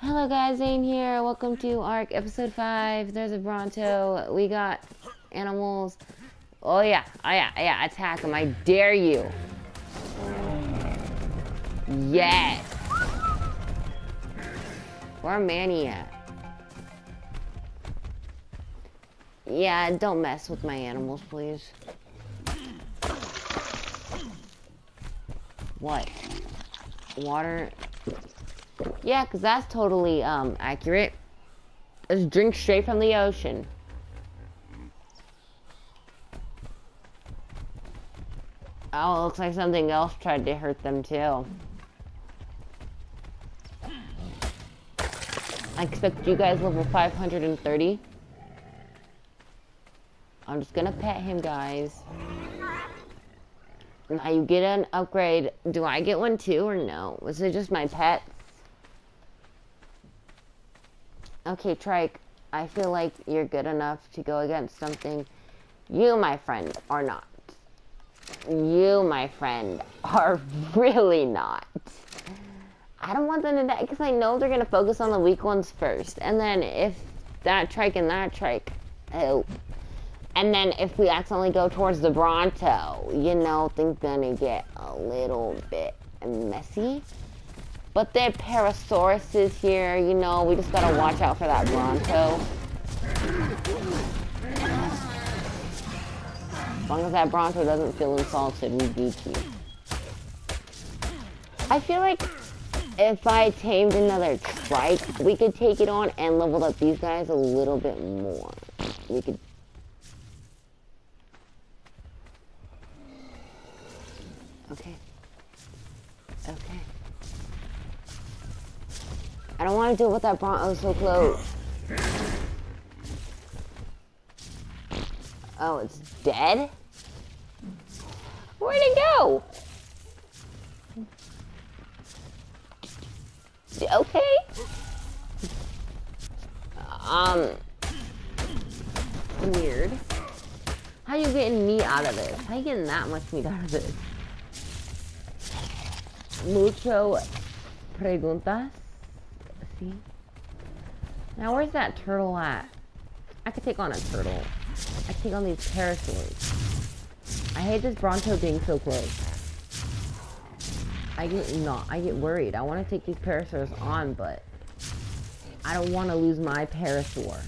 Hello guys, Zane here. Welcome to ARK episode 5. There's a Bronto. We got animals. Oh yeah, oh yeah, yeah, attack him. I dare you. Yes. Where Manny at? Yeah, don't mess with my animals, please. What? Water? Yeah, because that's totally um, accurate. Just drink straight from the ocean. Oh, it looks like something else tried to hurt them too. I expect you guys level 530. I'm just gonna pet him, guys. Now you get an upgrade. Do I get one too or no? Was it just my pets? Okay, Trike, I feel like you're good enough to go against something you, my friend, are not. You, my friend, are really not. I don't want them to die because I know they're going to focus on the weak ones first. And then if that trike and that trike, oh. And then if we accidentally go towards the Bronto, you know, things gonna get a little bit messy. But the Parasaurus is here, you know, we just gotta watch out for that Bronto. As long as that Bronto doesn't feel insulted, we beat you. I feel like if I tamed another trike, we could take it on and level up these guys a little bit more. We could Okay. Okay. I don't want to deal with that Bronto so close. Oh, it's dead? Where'd it go? Okay. Um. Weird. How you getting meat out of this? How you getting that much meat out of this? Mucho preguntas. See? Now, where's that turtle at? I could take on a turtle. I could take on these parasaurs. I hate this Bronto being so close. I get not. I get worried. I want to take these parasaurs on, but I don't want to lose my parasaur.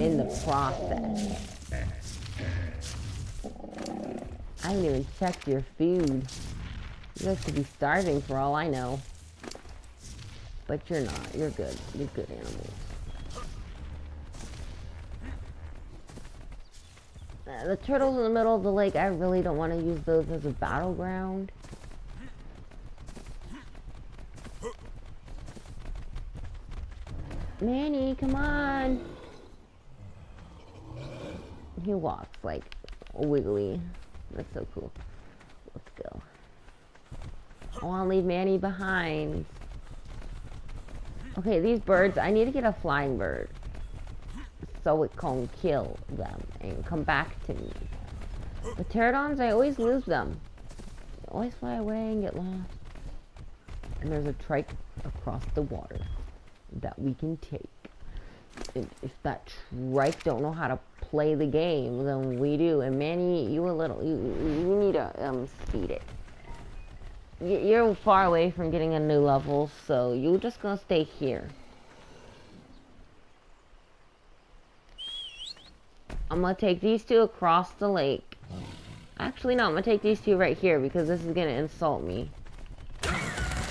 In the process. I didn't even check your food. You guys could be starving for all I know. But you're not. You're good. You're good animals. Uh, the turtles in the middle of the lake, I really don't want to use those as a battleground. Manny, come on. He walks like wiggly. That's so cool. I want to leave Manny behind. Okay, these birds, I need to get a flying bird. So it can kill them and come back to me. The pterodons, I always lose them. They always fly away and get lost. And there's a trike across the water that we can take. And if that trike don't know how to play the game then we do. And Manny, you a little, you, you need to um, speed it. You're far away from getting a new level, so you're just gonna stay here. I'm gonna take these two across the lake. Actually, no, I'm gonna take these two right here because this is gonna insult me.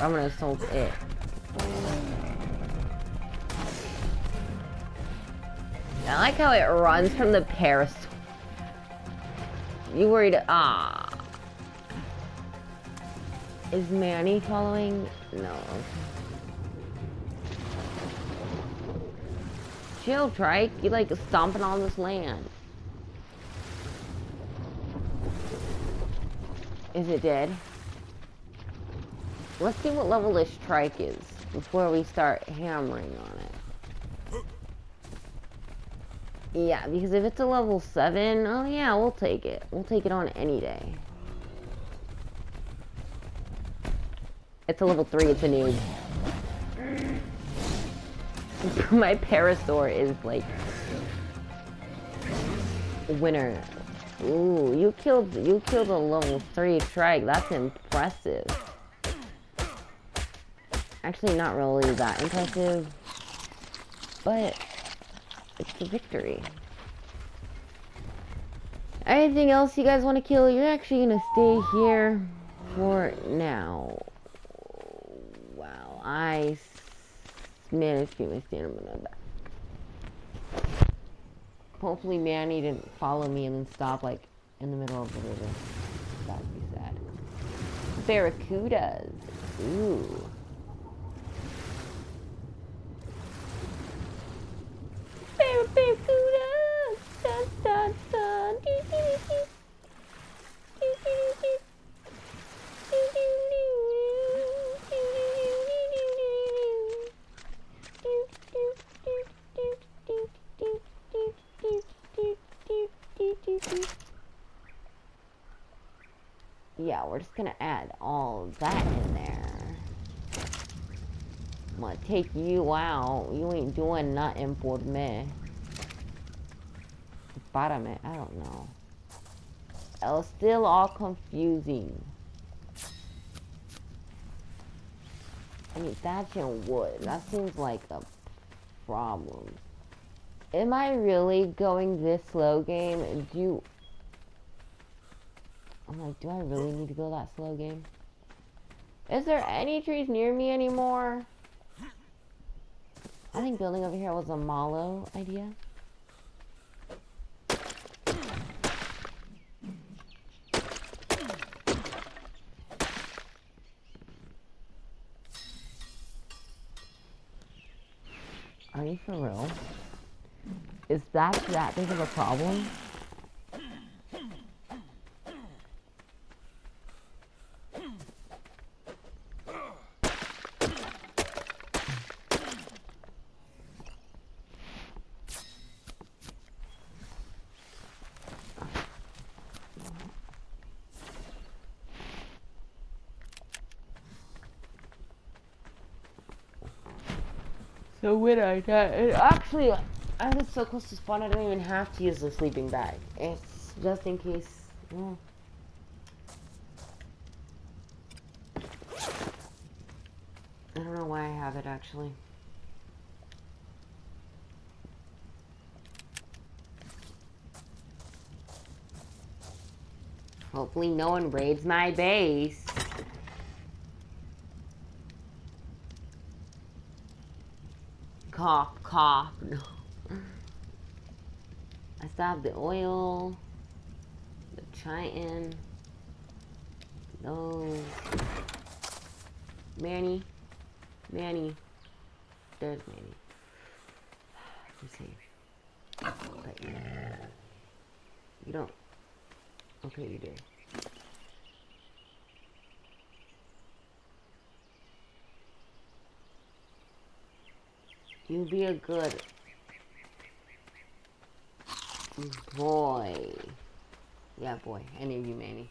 I'm gonna insult it. I like how it runs from the Paris. You worried? Ah. Is Manny following? No. Chill, Trike. You like stomping on this land. Is it dead? Let's see what level this Trike is before we start hammering on it. Yeah, because if it's a level 7, oh yeah, we'll take it. We'll take it on any day. It's a level 3, it's a noob. My Parasaur is like... Winner. Ooh, you killed you killed a level 3 Trike. That's impressive. Actually, not really that impressive. But it's a victory. Anything else you guys want to kill? You're actually going to stay here for now. I managed to get my stamina back. Hopefully Manny didn't follow me and then stop like in the middle of the river. That'd be sad. Barracudas. Ooh. Yeah, we're just gonna add all that in there. I'm gonna take you out. You ain't doing nothing for me. Párame, I don't know. It was still all confusing. I mean, thatching wood. That seems like a problem. Am I really going this slow game? Do you... I'm like, do I really need to go that slow game? Is there any trees near me anymore? I think building over here was a malo idea. Are you for real? Is that that big of a problem? So when I die, actually, I was so close to spawn, I don't even have to use the sleeping bag. It's just in case. I don't know why I have it actually. Hopefully no one raids my base. Cough, cough. No. I still have the oil, the chitin, no. Manny, Manny, there's Manny. Let's see. But you, you don't. Okay, you do. You be a good boy. Yeah, boy. Any of you, Manny.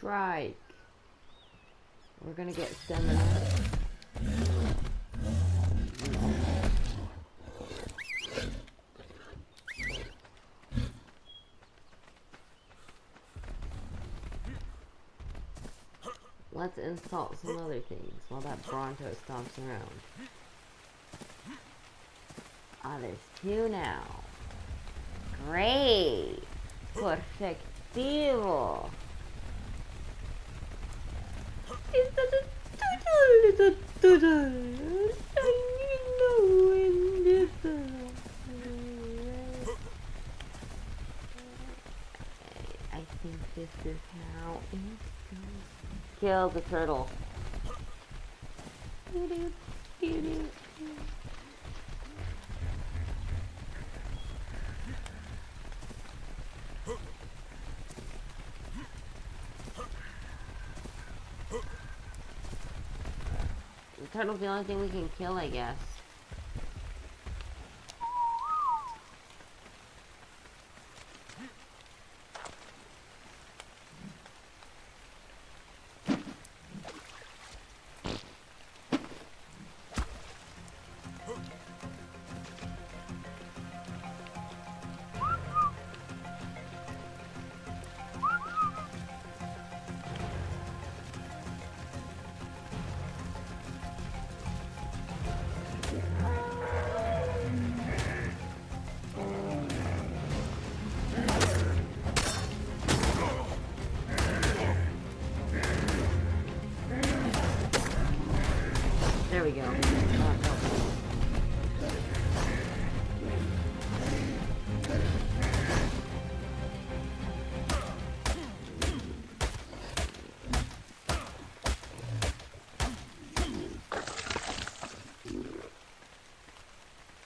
Strike. We're gonna get stamina. Let's insult some other things while that Bronto stomps around. Ah, there's two now. Great! Perfectivo! I think this is how it's gonna Kill the turtle. Turtle's the only thing we can kill, I guess.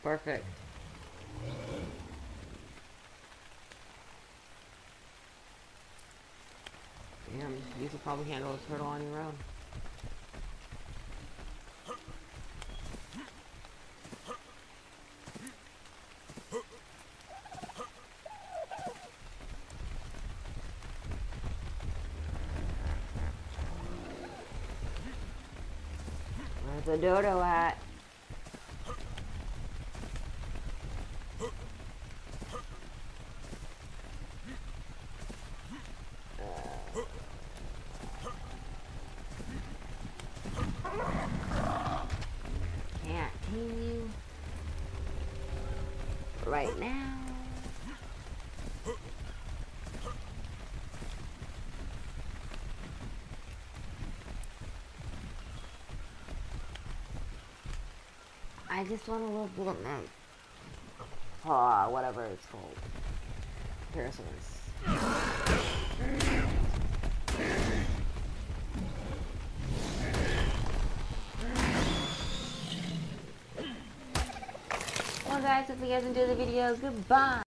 Perfect. Damn, you could probably handle a turtle on your own. Where's the dodo at? Can't tame you right now. I just want a little bullet man. Ah, whatever it's called. Well guys, if you guys enjoyed the video, goodbye.